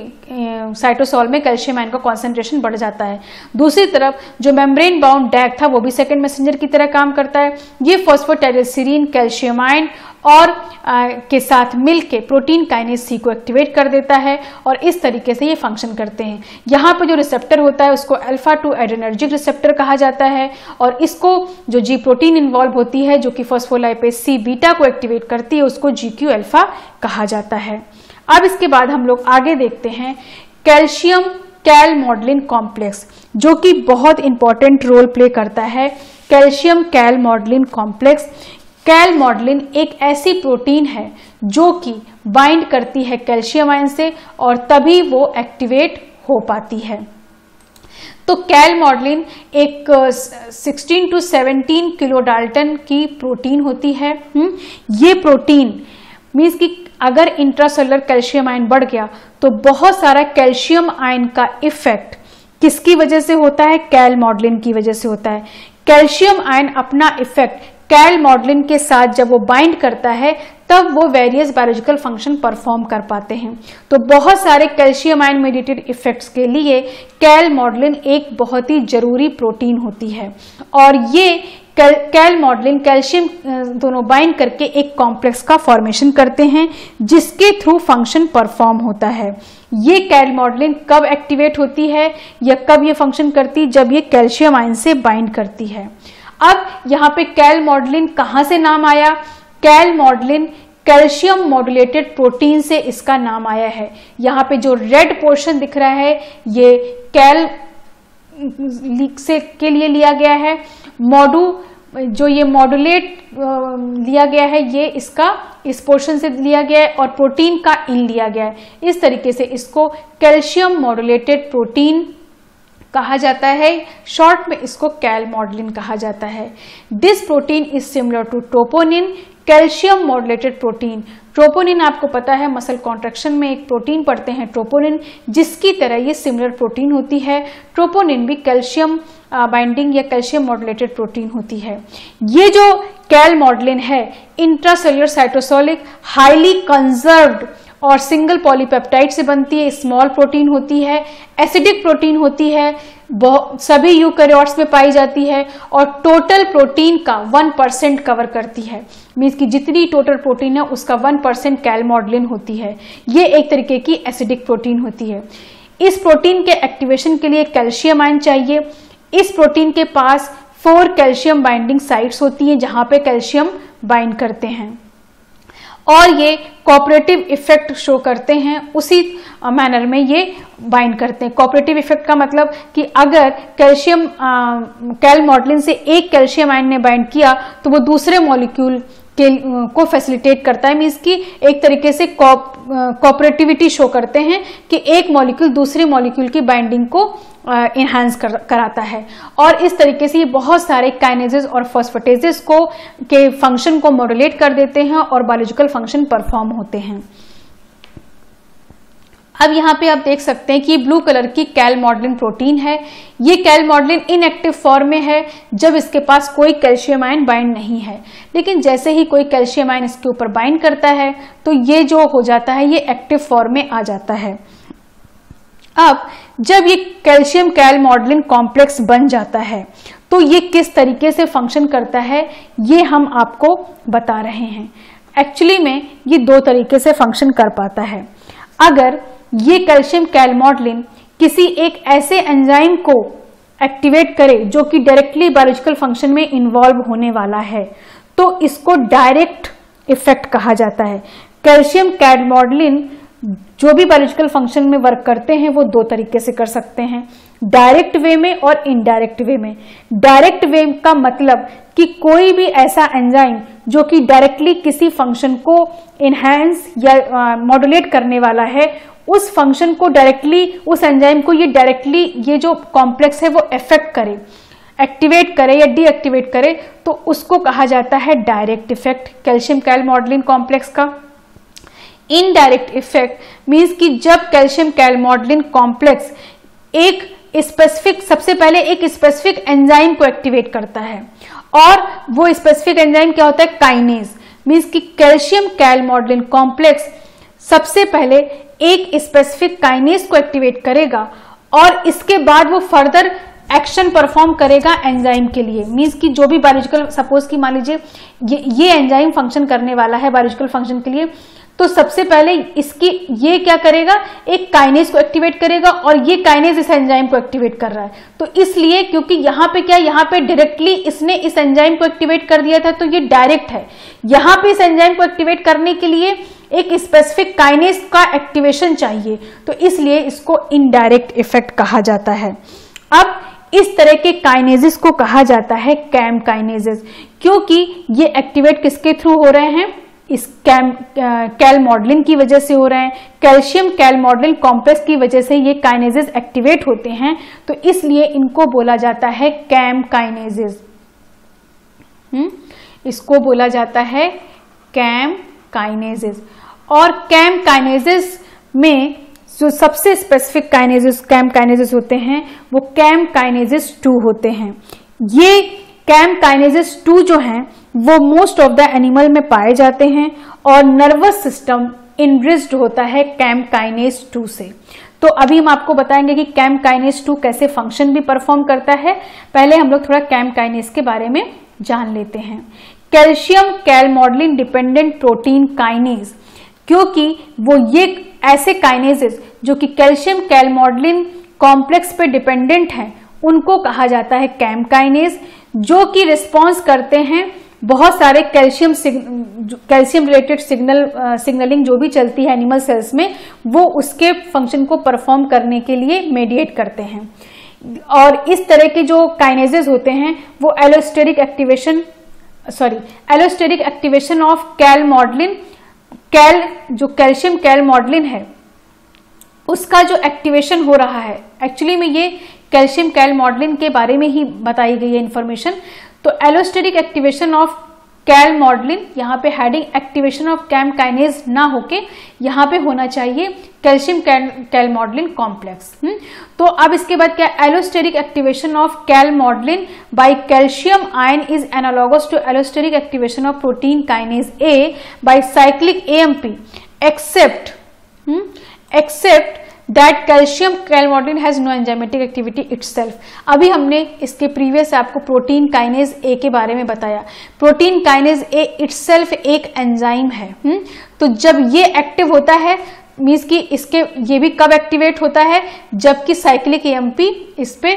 साइटोसॉल में कैल्शियम आयन का कॉन्सेंट्रेशन बढ़ जाता है। दूसरी तरफ़ जो मेम्ब्रेन बाउंड डैग था, वो भी सेकेंड मैसेंजर की तरह काम करता है। ये फॉस्फोटेरिसिन कैल्शियम आयन और आ, के साथ मिलके प्रोटीन काइनेस सी को एक्टिवेट कर देता है और इस तरीके से ये फ़ंक्शन करते हैं। यहाँ पे जो रिसेप्टर होता है उसको अल्फ़ा टू एड्रेनर्जिक रिसेप्टर कहा जाता है और इसको जो जी प्रोटीन इन्वॉल्व होती है जो कि फॉस्फोलाइपेज सी बीटा को एक्टिवेट करती है उसको जी क्यू अल्फ़ा कहा जाता है। अब इसके बाद हम लोग आगे देखते हैं कैल्शियम कैल मॉडलिन कॉम्प्लेक्स जो कि बहुत इंपॉर्टेंट रोल प्ले करता है। Calcium calmodulin complex calmodulin एक ऐसी प्रोटीन है जो कि बाइंड करती है कैल्शियम आयन से और तभी वो एक्टिवेट हो पाती है। तो कैल मॉडलिन एक 16 टू 17 किलो डाल्टन की प्रोटीन होती है? हम्म, ये प्रोटीन मीन्स कि अगर इंट्रासेलुलर कैल्शियम आयन बढ़ गया तो बहुत सारा कैल्शियम आयन का इफ़ेक्ट किसकी वजह से होता है? कैल मॉडलिन की वजह से होता है। कैल्शियम आयन अपना इफ़ेक्ट कैल मॉडलिन के साथ जब वो बाइंड करता है तब वो वेरियस बायोलॉजिकल फ़ंक्शन परफॉर्म कर पाते हैं। तो बहुत सारे कैल्शियम आयन मेडिटेड इफेक्ट्स के लिए कैल मॉडलिन एक बहुत ही ज़रूरी प्रोटीन होती है। और ये कैल, कैल मॉडलिन कैल्शियम दोनों बाइंड करके एक कॉम्प्लेक्स का फॉर्मेशन करते हैं जिसके थ्रू फ़ंक्शन परफॉर्म होता है। ये कैल मॉडलिन कब एक्टिवेट होती है या कब ये फ़ंक्शन करती जब ये कैल्शियम आयन से बाइंड करती है। अब यहाँ पे कैल मॉडलिन कहाँ से नाम आया? Calmodulin calcium modulated protein से इसका नाम आया है। यहाँ पे जो रेड पोर्शन दिख रहा है, ये कैल से के लिए लिया गया है। मॉडू, जो ये मॉडुलेट लिया गया है, ये इसका इस पोर्शन से लिया गया है और प्रोटीन का इन लिया गया है। इस तरीके से इसको कैल्शियम मॉडुलेटेड प्रोटीन कहा जाता है। शॉर्ट में इसको कैल मॉडलिन कहा जाता है। This protein is similar to troponin calcium modulated protein troponin आपको पता है मसल कॉन्ट्रेक्शन में एक प्रोटीन पढ़ते हैं ट्रोपोनिन जिसकी तरह ये सिमिलर प्रोटीन होती है। ट्रोपोनिन भी कैल्शियम बाइंडिंग या कैल्शियम मॉडलेटेड प्रोटीन होती है। ये जो कैल मॉडलिन है इंट्रासेल्युलर साइटोसोलिक हाईली कंजर्व्ड और सिंगल पॉलीपेप्टाइड से बनती है स्मॉल प्रोटीन होती है एसिडिक प्रोटीन होती है सभी यूकैरियोट्स में पाई जाती है और टोटल प्रोटीन का वन परसेंट कवर करती है। मीन्स की जितनी टोटल प्रोटीन है, उसका वन परसेंट कैलमॉडलिन होती है। ये एक तरीके की एसिडिक प्रोटीन होती है। इस प्रोटीन के एक्टिवेशन के लिए कैल्शियम आयन चाहिए। इस प्रोटीन के पास फोर कैल्शियम बाइंडिंग साइट्स होती हैं, जहाँ पे कैल्शियम बाइंड करते हैं। और ये कॉपरेटिव इफ़ेक्ट शो करते हैं, उसी मैनर में ये बाइंड करते हैं। कॉपरेटिव इफ़ेक्ट का मतलब कि अगर कैल्शियम कैल मॉडलिन से एक कैल्शियम आयन ने बाइंड किया तो वो दूसरे मॉलिक्यूल के को फैसिलिटेट करता है। मीन्स की एक तरीके से कॉपरेटिविटी शो करते हैं कि एक मॉलिक्यूल दूसरे मॉलिक्यूल की बाइंडिंग को इन्हांस कर, कराता है। और इस तरीके से ये बहुत सारे काइनेजेस और फॉस्फोटेजेस को के फ़ंक्शन को मॉडुलेट कर देते हैं और बायोलॉजिकल फ़ंक्शन परफॉर्म होते हैं। अब यहाँ पे आप देख सकते हैं कि ब्लू कलर की कैल मॉडलिन प्रोटीन है। ये कैल मॉडलिन इनएक्टिव फॉर्म में है जब इसके पास कोई कैल्शियम आयन बाइंड नहीं है। लेकिन जैसे ही कोई कैल्शियम आयन इसके ऊपर बाइंड करता है तो ये जो हो जाता है ये एक्टिव फॉर्म में आ जाता है। अब जब ये कैल्शियम कैल मॉडलिन कॉम्प्लेक्स बन जाता है तो ये किस तरीके से फ़ंक्शन करता है, ये हम आपको बता रहे हैं। एक्चुअली में ये दो तरीके से फ़ंक्शन कर पाता है। अगर ये कैल्शियम कैलमोडलिन किसी एक ऐसे एंजाइम को एक्टिवेट करे, जो कि डायरेक्टली बायोलॉजिकल फ़ंक्शन में इन्वॉल्व होने वाला है तो इसको डायरेक्ट इफ़ेक्ट कहा जाता है। कैल्शियम कैडमोडलिन जो भी बायोलॉजिकल फ़ंक्शन में वर्क करते हैं, वो दो तरीके से कर सकते हैं। डायरेक्ट वे में और इनडायरेक्ट वे में। डायरेक्ट वे का मतलब कि कोई भी ऐसा एंजाइम जो कि डायरेक्टली किसी फ़ंक्शन को इनहेंस या मॉड्यूलेट करने वाला है, उस फ़ंक्शन को डायरेक्टली उस एंजाइम को ये डायरेक्टली ये जो कॉम्प्लेक्स है, वो इफ़ेक्ट करे एक्टिवेट करे या डीएक्टिवेट करे तो उसको कहा जाता है direct effect calcium calmodulin complex का। इनडायरेक्ट इफ़ेक्ट मीन्स कि जब कैल्शियम कैल मॉडलिन कॉम्प्लेक्स एक स्पेसिफिक सबसे पहले एक स्पेसिफिक एंजाइम को एक्टिवेट करता है। और वो स्पेसिफिक एंजाइम क्या होता है? काइनेज मीन्स कि कैल्शियम कैल मॉडलिन कॉम्प्लेक्स सबसे पहले एक स्पेसिफिक काइनेज को एक्टिवेट करेगा और इसके बाद वो फर्दर एक्शन परफॉर्म करेगा एंजाइम के लिए। मीन्स कि जो भी बायोलॉजिकल सपोज़ की मान लीजिए ये, ये एंजाइम फ़ंक्शन करने वाला है बायोलॉजिकल फ़ंक्शन के लिए तो सबसे पहले इसकी ये क्या करेगा? एक काइनेज को एक्टिवेट करेगा और ये काइनेज इस एंजाइम को एक्टिवेट कर रहा है। तो इसलिए क्योंकि यहाँ पे क्या यहाँ पे डायरेक्टली इसने इस एंजाइम को एक्टिवेट कर दिया था तो ये डायरेक्ट है। यहाँ पे इस एंजाइम को एक्टिवेट करने के लिए एक स्पेसिफिक काइनेज का एक्टिवेशन चाहिए। तो इसलिए इसको इनडायरेक्ट इफ़ेक्ट कहा जाता है। अब इस तरह के काइनेजेस को कहा जाता है कैम काइनेजेस क्योंकि ये एक्टिवेट किसके थ्रू हो रहे हैं? इस कैम कैल मॉडलिन की वजह से हो रहे हैं। कैल्शियम कैल मॉडलिन कॉम्प्लेक्स की वजह से ये काइनेजेस एक्टिवेट होते हैं। तो इसलिए इनको बोला जाता है कैम काइनेजेस। हम्म? इसको बोला जाता है कैम काइनेजेस। और कैम काइनेजेस में जो सबसे स्पेसिफिक काइनेजेस, कैम काइनेजेस होते हैं, वो कैम काइनेजेस टू होते हैं। ये कैम काइनेजेस टू जो हैं वो मोस्ट ऑफ़ द एनिमल में पाए जाते हैं और नर्वस सिस्टम इनरिस्ड होता है कैम काइनेज टू से। तो अभी हम आपको बताएँगे कि कैम काइनेज टू कैसे फ़ंक्शन भी परफॉर्म करता है। पहले हम लोग थोड़ा कैम काइनेज के बारे में जान लेते हैं। Calcium calmodulin dependent protein kinase क्योंकि वो ये ऐसे काइनेजेस जो कि कैल्शियम कैलमोडलिन कॉम्प्लेक्स पे डिपेंडेंट हैं, उनको कहा जाता है कैम काइनेज जो कि रिस्पॉन्स करते हैं बहुत सारे calcium calcium related signal signalling जो भी चलती है एनिमल सेल्स में, वो उसके फ़ंक्शन को परफॉर्म करने के लिए मेडिएट करते हैं। और इस तरह के जो काइनेजेस होते हैं, वो allosteric activation sorry allosteric activation of calmodulin कैल जो कैल्शियम कैल मॉडलिन है, उसका जो एक्टिवेशन हो रहा है एक्चुअली में ये कैल्शियम कैल मॉडलिन के बारे में ही बताई गई है इन्फॉर्मेशन तो allosteric activation of calmodulin यहाँ पे heading activation of CaM kinase ना होके यहाँ पे होना चाहिए कैल्शियम कैल मॉडलिन कॉम्प्लेक्स तो अब इसके बाद क्या allosteric activation of calmodulin by calcium ion is analogous to allosteric activation of protein kinase A by cyclic AMP except except that calcium calmodulin has no enzymatic activity itself अभी हमने इसके previous आपको protein kinase A के बारे में बताया protein kinase A itself एक enzyme है हुँ? हम्म? तो जब ये एक्टिव होता है मीन्स कि इसके, ये भी कब एक्टिवेट होता है जबकि साइक्लिक एएमपी इस पे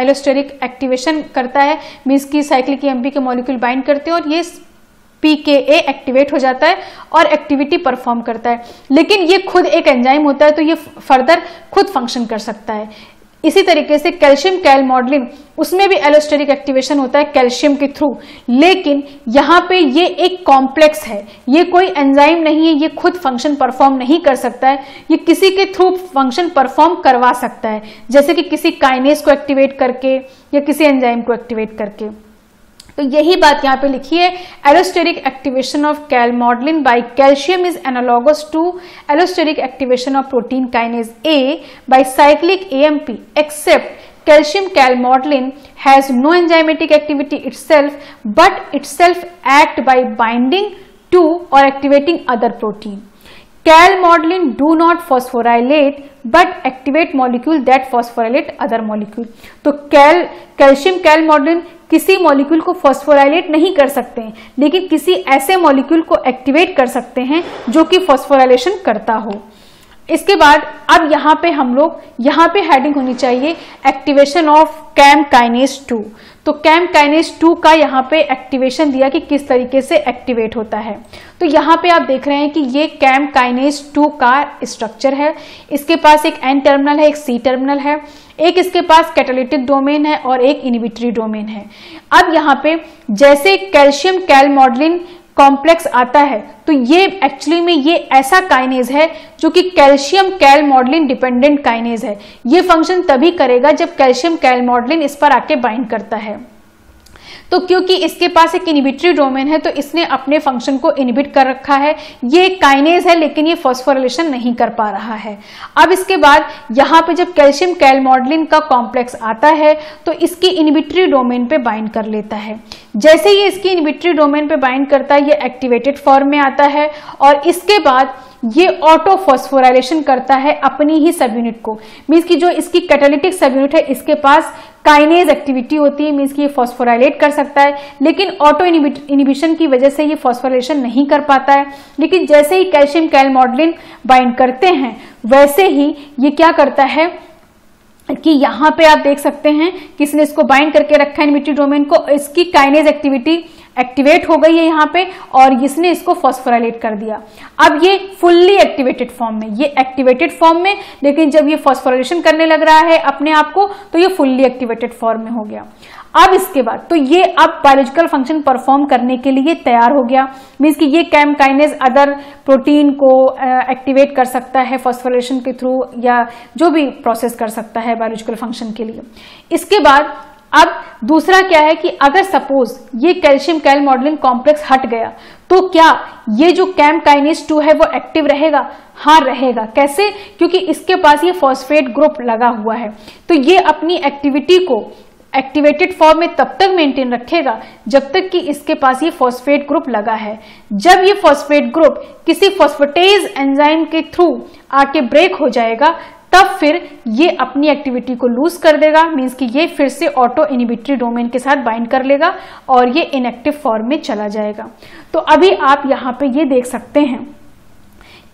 एलोस्टेरिक एक्टिवेशन करता है मीन्स कि साइक्लिक एएमपी के मॉलिक्यूल बाइंड करते हैं और ये पीकेए एक्टिवेट हो जाता है और एक्टिविटी परफॉर्म करता है। लेकिन ये खुद एक एंजाइम होता है तो ये फर्दर खुद फ़ंक्शन कर सकता है। इसी तरीके से कैल्शियम कैल मॉडलिन उसमें भी एलोस्टेरिक एक्टिवेशन होता है कैल्शियम के थ्रू लेकिन यहाँ पे ये एक कॉम्प्लेक्स है। ये कोई एंजाइम नहीं है, ये खुद फ़ंक्शन परफॉर्म नहीं कर सकता है। ये किसी के थ्रू फ़ंक्शन परफॉर्म करवा सकता है। जैसे कि किसी काइनेस को एक्टिवेट करके या किसी एंजाइम को एक्टिवेट करके। तो यही बात यहाँ पे लिखी है allosteric activation of calmodulin by calcium is analogous to allosteric activation of protein kinase A by cyclic AMP except calcium calmodulin has no enzymatic activity its but its act by binding to और activating other protein calmodulin do not phosphorylate but activate molecule that phosphorylate other molecule तो कैल calcium calmodulin किसी molecule को phosphorylate नहीं कर सकते हैं लेकिन किसी ऐसे मॉलिक्यूल को एक्टिवेट कर सकते हैं जो कि फॉस्फोराइलेशन करता हो। इसके बाद अब यहाँ पे हम लोग, यहाँ पे हेडिंग होनी चाहिए activation of CaM kinase two तो कैम काइनेस टू का यहाँ पे एक्टिवेशन दिया कि किस तरीके से एक्टिवेट होता है। तो यहाँ पे आप देख रहे हैं कि ये कैम काइनेस टू का स्ट्रक्चर है। इसके पास एक एन टर्मिनल है, एक सी टर्मिनल है। एक इसके पास कैटालिटिक डोमेन है और एक इनिबिटरी डोमेन है। अब यहाँ पे जैसे कैल्शियम कैल मॉडलिन कॉम्प्लेक्स आता है तो ये एक्चुअली में ये ऐसा काइनेज है जो कि calcium calmodulin dependent kinase है। ये फ़ंक्शन तभी करेगा जब कैल्शियम कैल मॉडलिन इस पर आके बाइंड करता है। तो क्योंकि इसके पास एक इनिबिटरी डोमेन है तो इसने अपने फ़ंक्शन को इनिबिट कर रखा है। ये काइनेज है, लेकिन ये फॉस्फोरिलेशन नहीं कर पा रहा है। अब इसके बाद यहाँ पे जब कैल्शियम कैलमॉडलिन का कॉम्प्लेक्स आता है तो इसकी इनिबिटरी डोमेन पे बाइंड कर लेता है। जैसे ही इसकी इनिबिटरी डोमेन पे बाइंड करता है, ये एक्टिवेटेड फॉर्म में आता है और इसके बाद ये ऑटो फॉस्फोराइलेशन करता है अपनी ही सब यूनिट को। मीन्स की जो इसकी कैटालिटिक सब यूनिट है, इसके पास काइनेज एक्टिविटी होती है मीन्स की ये फॉस्फोराइलेट कर सकता है। लेकिन ऑटो इनिबिशन की वजह से ये फॉस्फोराइलेशन नहीं कर पाता है। लेकिन जैसे ही कैल्शियम कैल मॉडलिन बाइंड करते हैं, वैसे ही ये क्या करता है कि यहाँ पे आप देख सकते हैं, किसने इसको बाइंड करके रखा है इनिबिटी डोमेन को, इसकी काइनेज एक्टिविटी एक्टिवेट हो गई है यहाँ पे और इसने इसको फॉस्फोराइलेट कर दिया। अब ये फुल्ली एक्टिवेटेड फॉर्म में, ये एक्टिवेटेड फॉर्म में, लेकिन जब ये फॉस्फोराइलेशन करने लग रहा है अपने आप को तो ये फुल्ली एक्टिवेटेड फॉर्म में हो गया। अब इसके बाद तो ये अब बायोलॉजिकल फ़ंक्शन परफॉर्म करने के लिए तैयार हो गया। मीन्स कि ये कैम काइनेज अदर प्रोटीन को एक्टिवेट कर सकता है फॉस्फोरेशन के थ्रू या जो भी प्रोसेस कर सकता है बायोलॉजिकल फ़ंक्शन के लिए। इसके बाद अब दूसरा क्या है कि अगर सपोज़ ये कैल्शियम कैल मॉडलिन कॉम्प्लेक्स हट गया तो क्या ये जो कैम काइनेस टू है वो एक्टिव रहेगा? हाँ रहेगा। कैसे? क्योंकि इसके पास ये फॉस्फेट ग्रुप लगा हुआ है। तो ये अपनी एक्टिविटी को एक्टिवेटेड फॉर्म में तब तक मेंटेन रखेगा जब तक कि इसके पास ये फॉस्फेट ग्रुप लगा है। जब ये फॉस्फेट ग्रुप किसी फॉस्फेटेज एंजाइम के थ्रू आके ब्रेक हो जाएगा तब फिर ये अपनी एक्टिविटी को लूज कर देगा मीन्स कि ये फिर से ऑटो इनिबिटरी डोमेन के साथ बाइंड कर लेगा और ये इनएक्टिव फॉर्म में चला जाएगा। तो अभी आप यहाँ पे ये देख सकते हैं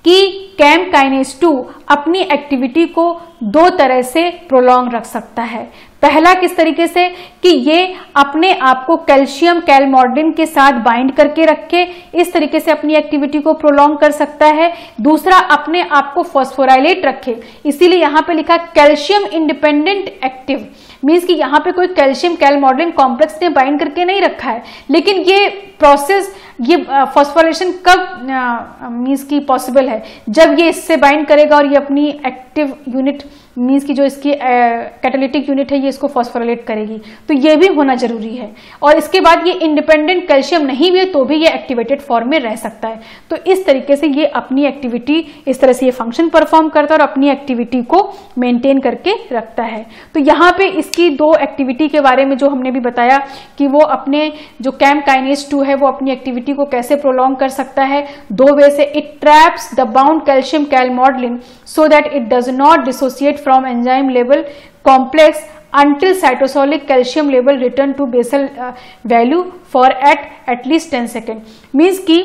कि कैम काइनेस टू अपनी एक्टिविटी को दो तरह से प्रोलॉन्ग रख सकता है। पहला किस तरीके से? कि ये अपने आप को कैल्शियम कैलमॉर्डिन के साथ बाइंड करके रखे, इस तरीके से अपनी एक्टिविटी को प्रोलॉन्ग कर सकता है। दूसरा, अपने आप को फॉस्फोराइलेट रखे। इसीलिए यहाँ पे लिखा कैल्शियम इंडिपेंडेंट एक्टिव मीन्स कि यहाँ पे कोई कैल्शियम कैलमॉडलिन कॉम्प्लेक्स ने बाइंड करके नहीं रखा है। लेकिन ये प्रोसेस, ये फॉस्फोरेशन कब मीन्स की पॉसिबल है? जब ये इससे बाइंड करेगा और ये अपनी एक्टिव यूनिट मीन्स की जो इसकी कैटालिटिक यूनिट है, ये इसको फॉस्फोरेट करेगी। तो ये भी होना ज़रूरी है। और इसके बाद ये इंडिपेंडेंट कैल्शियम नहीं भी है तो भी ये एक्टिवेटेड फॉर्म में रह सकता है। तो इस तरीके से ये अपनी एक्टिविटी इस तरह से ये फ़ंक्शन परफॉर्म करता है और अपनी एक्टिविटी को मेंटेन करके रखता है। तो यहाँ पे इसकी दो एक्टिविटी के बारे में जो हमने भी बताया कि वो अपने जो कैम काइनेस टू है, वो अपनी एक्टिविटी को कैसे प्रोलॉन्ग कर सकता है। दो वे से it traps the bound calcium calmodulin so that it does not dissociate from enzyme level complex until cytosolic calcium level return to basal uh, value for at at least 10 second. Means कि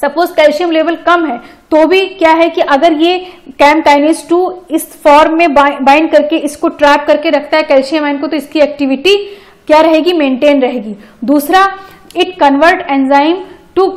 suppose calcium level कम है तो भी क्या है कि अगर ये कैम काइनेस टू इस फॉर्म में बाइंड करके इसको ट्रैप करके रखता है कैल्शियम आयन को तो इसकी एक्टिविटी क्या रहेगी? मेंटेन रहेगी। दूसरा it convert enzyme to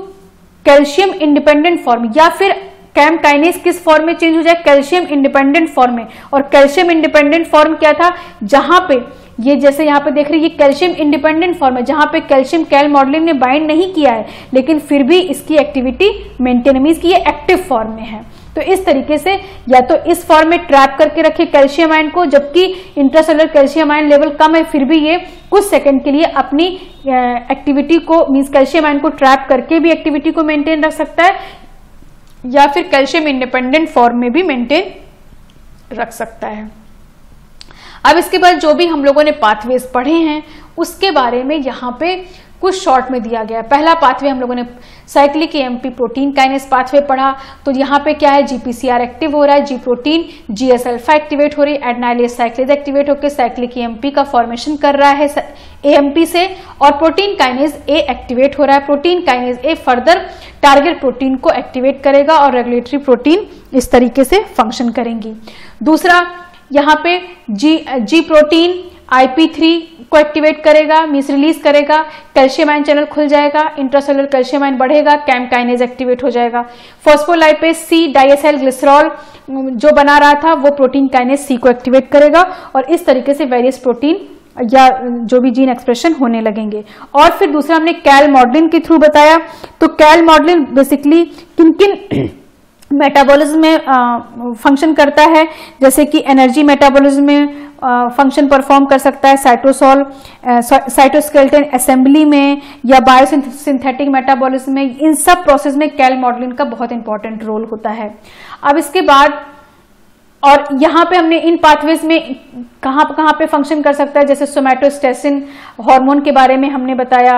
calcium independent form या फिर कैम काइनेस किस फॉर्म में चेंज हो जाए? कैल्शियम इंडिपेंडेंट फॉर्म में। और कैल्शियम इंडिपेंडेंट फॉर्म क्या था? जहाँ पे, ये जैसे यहाँ पे देख रहे हैं, ये कैल्शियम इंडिपेंडेंट फॉर्म है, जहाँ पे कैल्शियम कैल मॉडलिंग ने बाइंड नहीं किया है, लेकिन फिर भी इसकी एक्टिविटी मेंटेन मीन की ये एक्टिव फॉर्म में है। तो इस तरीके से या तो इस फॉर्म में ट्रैप करके रखे कैल्शियम आयन को, जबकि इंट्रासेलर कैल्शियम आयन लेवल कम है, फिर भी ये कुछ सेकंड के लिए अपनी एक्टिविटी को मीन्स कैल्शियम आयन को ट्रैप करके भी एक्टिविटी को मेंटेन रख सकता है। या फिर कैल्शियम इंडिपेंडेंट फॉर्म में भी मेंटेन रख सकता है। अब इसके बाद जो भी हम लोगों ने पाथवेज पढ़े हैं, उसके बारे में यहाँ पे कुछ शॉर्ट में दिया गया है। पहला पाथवे हम लोगों ने cyclic AMP protein kinase pathway पढ़ा। तो यहाँ पे क्या है? जीपीसीआर एक्टिव हो रहा है G protein Gs alpha activate हो रही है एडनाइलेज साइक्लेज एक्टिवेट होकर साइक्लिक एमपी का फॉर्मेशन कर रहा है एएमपी से। और प्रोटीन काइनेज ए एक्टिवेट हो रहा है। Protein kinase A further target protein को एक्टिवेट करेगा और रेगुलेटरी प्रोटीन इस तरीके से फ़ंक्शन करेंगी। दूसरा, यहाँ पे जी जी प्रोटीन IP3 को एक्टिवेट करेगा मीस रिलीज़ करेगा कैल्शियम आयन चैनल खुल जाएगा इंट्रासेलुलर कैल्शियम आयन बढ़ेगा कैम काइनेज एक्टिवेट हो जाएगा। फॉस्फोलाइपेज सी डाइएसाइल ग्लिसरॉल जो बना रहा था, वो प्रोटीन काइनेज सी को एक्टिवेट करेगा और इस तरीके से वेरियस प्रोटीन या, जो भी जीन एक्सप्रेशन होने लगेंगे। और फिर दूसरा हमने कैल मॉडलिन के थ्रू बताया। तो कैल मॉडलिन बेसिकली किन किन मेटाबॉलिज्म में फ़ंक्शन करता है। जैसे कि एनर्जी मेटाबॉलिज्म में फ़ंक्शन परफॉर्म कर सकता है साइटोसॉल साइटोस्केल्टन असेंबली में या बायोसिंथेटिक मेटाबॉलिज्म में। इन सब प्रोसेस में कैल मॉडलिन का बहुत इंपॉर्टेंट रोल होता है। अब इसके बाद और यहाँ पे हमने इन पाथवेज में कहाँ कहाँ पे फ़ंक्शन कर सकता है? जैसे सोमैटोस्टेसिन हार्मोन के बारे में हमने बताया,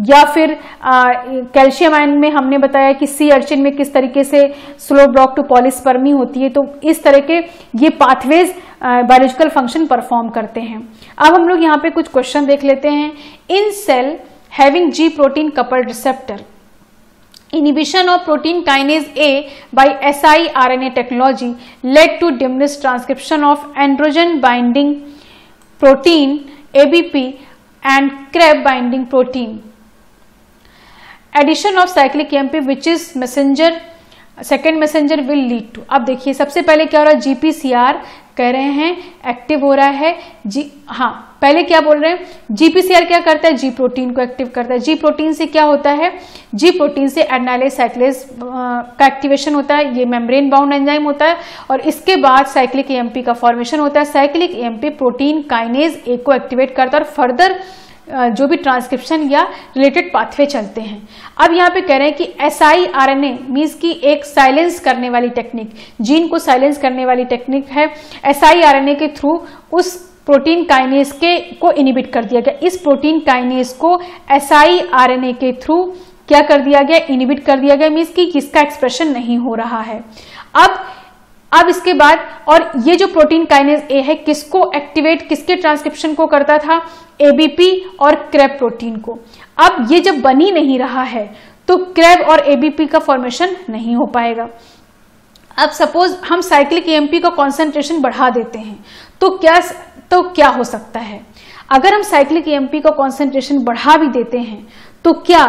या फिर कैल्शियम आयन में हमने बताया कि सी अर्चिन में किस तरीके से स्लो ब्लॉक टू पॉलिस्पर्मी होती है। तो इस तरह के ये पाथवेज बायोलॉजिकल फ़ंक्शन परफॉर्म करते हैं। अब हम लोग यहाँ पे कुछ क्वेश्चन देख लेते हैं। In cell having G protein couple receptor Inhibition of protein kinase A by siRNA technology led to diminished transcription of androgen binding protein ABP and CREB binding protein. Addition of cyclic AMP which is messenger second messenger will lead to अब देखिए सबसे पहले क्या हो रहा है GPCR कह रहे हैं एक्टिव हो रहा है, जी हाँ पहले क्या बोल रहे हैं? जीपीसीआर क्या करता है? जी प्रोटीन को एक्टिव करता है। जी प्रोटीन से क्या होता है? जी प्रोटीन से एडनाइलेज साइक्लेज का एक्टिवेशन होता है, ये मेम्ब्रेन बाउंड एंजाइम होता है, और इसके बाद साइक्लिक एएमपी का फॉर्मेशन होता है। Cyclic AMP protein kinase A को एक्टिवेट करता है और फर्दर जो भी ट्रांसक्रिप्शन या रिलेटेड पाथवे चलते हैं। अब यहाँ पे कह रहे हैं कि S I R N A means की एक साइलेंस करने वाली टेक्निक जीन को साइलेंस करने वाली टेक्निक है। S I R N A के थ्रू उस प्रोटीन काइनेस के, को इनिबिट कर दिया गया। इस प्रोटीन काइनेस को S I R N A के थ्रू क्या कर दिया गया? इनिबिट कर दिया गया। मीन्स की किसका एक्सप्रेशन नहीं हो रहा है। अब अब इसके बाद और ये जो प्रोटीन काइनेज ए है, किसको एक्टिवेट किसके ट्रांसक्रिप्शन को करता था? एबीपी और क्रेब प्रोटीन को। अब ये जब बनी नहीं रहा है तो क्रेब और एबीपी का फॉर्मेशन नहीं हो पाएगा। अब सपोज़ हम साइक्लिक एएमपी का कॉन्सेंट्रेशन बढ़ा देते हैं तो क्या तो क्या हो सकता है? अगर हम साइक्लिक एएमपी का कॉन्सेंट्रेशन बढ़ा भी देते हैं तो क्या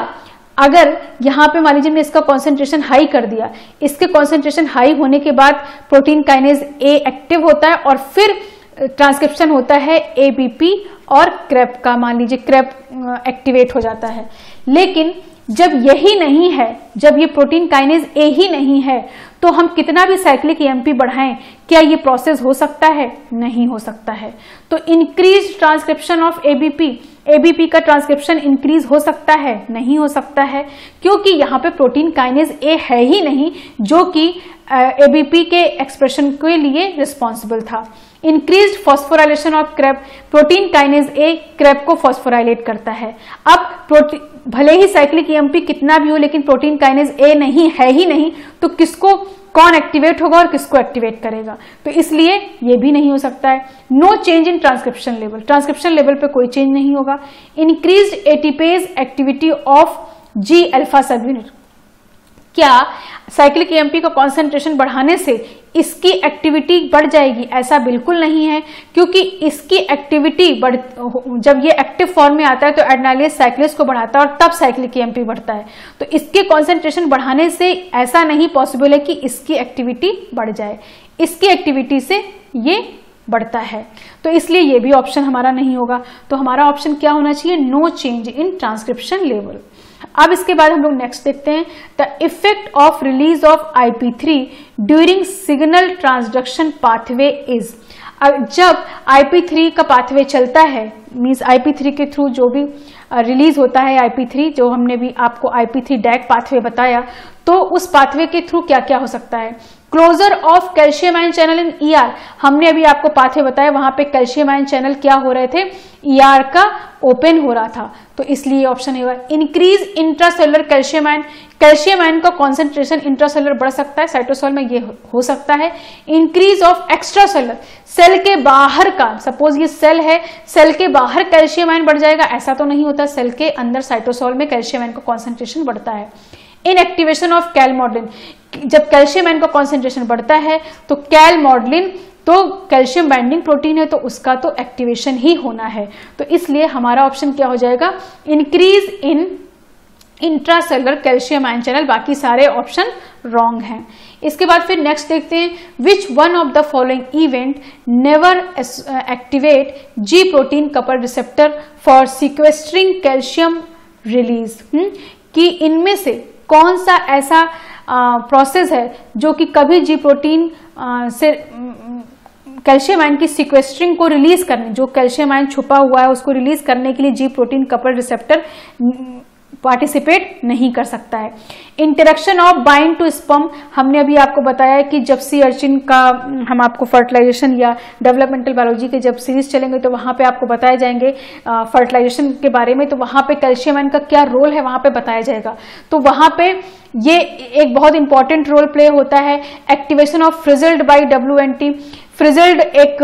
अगर यहाँ पे मान लीजिए मैं इसका कॉन्सेंट्रेशन हाई कर दिया, इसके कॉन्सेंट्रेशन हाई होने के बाद प्रोटीन काइनेज ए एक्टिव होता है और फिर ट्रांसक्रिप्शन होता है एबीपी और क्रेप का, मान लीजिए क्रेप एक्टिवेट हो जाता है। लेकिन जब यही नहीं है, जब ये प्रोटीन काइनेज ए ही नहीं है तो हम कितना भी साइक्लिक एमपी बढ़ाएँ, क्या ये प्रोसेस हो सकता है? नहीं हो सकता है। तो increase transcription of ABP ABP का ट्रांसक्रिप्शन इंक्रीज हो सकता है? नहीं हो सकता है, क्योंकि यहाँ पे प्रोटीन काइनेज ए है ही नहीं, जो कि एबीपी के एक्सप्रेशन के लिए रिस्पॉन्सिबल था। Increase phosphorylation of CREB protein kinase A CREB को फॉस्फोराइलेट करता है। अब भले ही साइक्लिक ईएमपी कितना भी हो, लेकिन प्रोटीन काइनेज ए नहीं, है ही नहीं तो किसको, कौन एक्टिवेट होगा और किसको एक्टिवेट करेगा? तो इसलिए ये भी नहीं हो सकता है। No change in transcription level transcription level पे कोई चेंज नहीं होगा। Increase ATPase activity of G alpha subunit क्या साइक्लिक एएमपी का कॉन्सेंट्रेशन बढ़ाने से इसकी एक्टिविटी बढ़ जाएगी? ऐसा बिल्कुल नहीं है, क्योंकि इसकी एक्टिविटी बढ़, जब ये एक्टिव फॉर्म में आता है तो एडनालिस साइक्लिस को बढ़ाता है और तब साइक्लिक एएमपी बढ़ता है। तो इसके कॉन्सेंट्रेशन बढ़ाने से ऐसा नहीं पॉसिबल है कि इसकी एक्टिविटी बढ़ जाए। इसकी एक्टिविटी से ये बढ़ता है। तो इसलिए ये भी ऑप्शन हमारा नहीं होगा। तो हमारा ऑप्शन क्या होना चाहिए? No change in transcription level अब इसके बाद हम लोग नेक्स्ट देखते हैं the effect of release of IP during signal transduction pathway is जब आईपी का पाथवे चलता है मीन्स आईपी थ्री के थ्रू जो भी रिलीज़ होता है आईपी थ्री जो हमने भी आपको आईपी थ्री डैक पाथवे बताया तो उस पाथवे के थ्रू क्या क्या हो सकता है? Closure of calcium ion channel in ER हमने अभी आपको पाथवे बताया, वहाँ पे कैल्शियम आयन चैनल क्या हो रहे थे? ईआर का ओपन हो रहा था। तो इसलिए ऑप्शन होगा increase intracellular calcium ion calcium ion का कॉन्सेंट्रेशन इंट्रासेलुलर बढ़ सकता है। साइटोसोल में ये हो सकता है। Increase of extracellular cell के बाहर का सपोज़ ये सेल है सेल के बाहर कैल्शियम आयन बढ़ जाएगा। ऐसा तो नहीं होता। सेल के अंदर साइटोसोल में कैल्शियम आयन का कॉन्सेंट्रेशन बढ़ता है। In activation of calmodulin जब कैल्शियम आयन का कॉन्सेंट्रेशन बढ़ता है तो कैल मॉडलिन तो कैल्शियम बाइंडिंग प्रोटीन है तो उसका तो एक्टिवेशन ही होना है। तो इसलिए हमारा ऑप्शन क्या हो जाएगा? Increase in intracellular calcium ion channel बाकी सारे ऑप्शन रॉन्ग हैं। इसके बाद फिर नेक्स्ट देखते हैं which one of the following event never activate G protein couple receptor for sequestering calcium release कि इनमें से कौन सा ऐसा प्रोसेस है जो कि कभी जी प्रोटीन से कैल्शियम आयन की सिक्वेस्ट्रिंग को रिलीज़ करने, जो कैल्शियम आयन छुपा हुआ है, उसको रिलीज़ करने के लिए G protein couple receptor participate नहीं कर सकता है। Interaction of bind to sperm हमने अभी आपको बताया कि जब सी अर्चिन का, हम आपको फर्टिलाइजेशन या डेवलपमेंटल बायोलॉजी के जब सीरीज़ चलेंगे तो वहाँ पे आपको बताए जाएँगे फर्टिलाइजेशन के बारे में तो वहाँ पे कैल्शियम आयन का क्या रोल है, वहाँ पे बताया जाएगा। तो वहाँ पे ये एक बहुत इंपॉर्टेंट रोल प्ले होता है activation of frizzled by W frizzled एक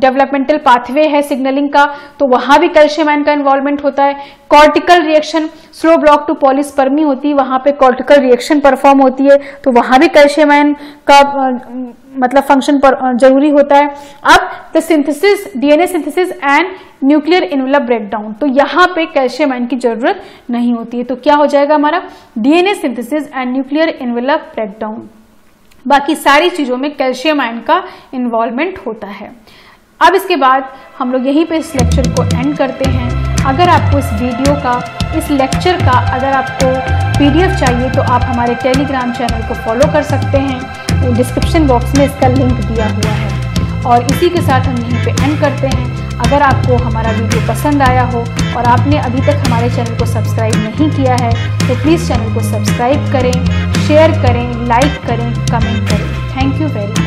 डेवलपमेंटल पाथवे है सिग्नलिंग का तो वहाँ भी कैल्शियम आयन का इन्वॉल्वमेंट होता है। Cortical reaction slow block to polyspermy होती है, वहाँ पे कॉर्टिकल रिएक्शन परफॉर्म होती है तो वहाँ भी कैल्शियम आयन का मतलब फ़ंक्शन पर ज़रूरी होता है। अब the synthesis DNA synthesis and nuclear envelope breakdown तो यहाँ पे कैल्शियम आयन की ज़रूरत नहीं होती है। तो क्या हो जाएगा हमारा? DNA synthesis and nuclear envelope breakdown बाकी सारी चीज़ों में कैल्शियम आयन का इन्वॉल्वमेंट होता है। अब इसके बाद हम लोग यहीं पे इस लेक्चर को एंड करते हैं। अगर आपको इस वीडियो का, इस लेक्चर का अगर आपको पीडीएफ चाहिए तो आप हमारे टेलीग्राम चैनल को फॉलो कर सकते हैं। डिस्क्रिप्शन बॉक्स में इसका लिंक दिया हुआ है। और इसी के साथ हम यहीं पे एंड करते हैं। अगर आपको हमारा वीडियो पसंद आया हो और आपने अभी तक हमारे चैनल को सब्सक्राइब नहीं किया है तो प्लीज़ चैनल को सब्सक्राइब करें। शेयर करें लाइक करें कमेंट करें. Thank you very much